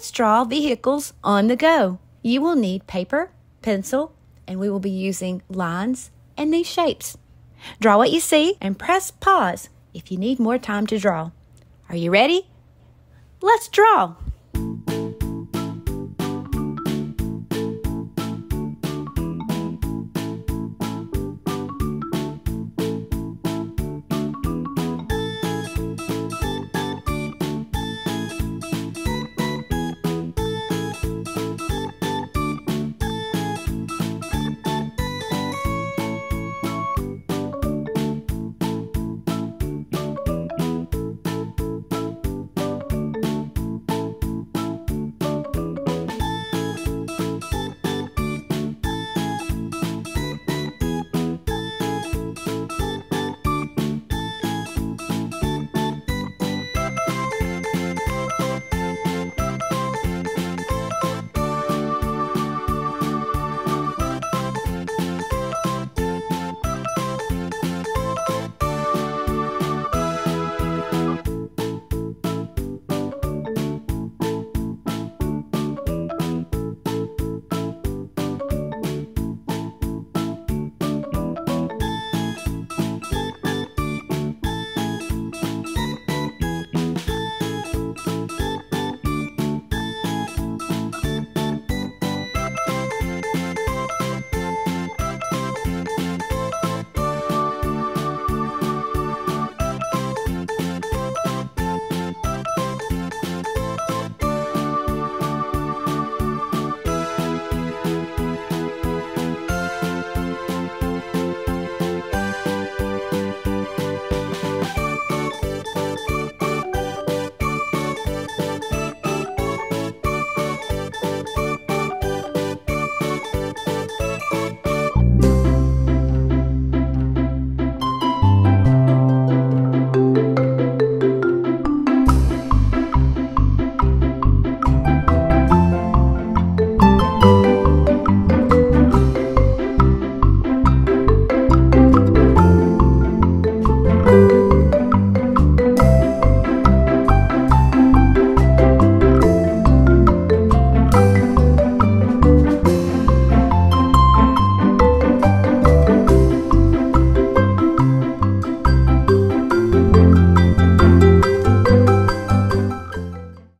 let's draw vehicles on the go. You will need paper, pencil, and we will be using lines and these shapes. Draw what you see and press pause if you need more time to draw. Are you ready? Let's draw.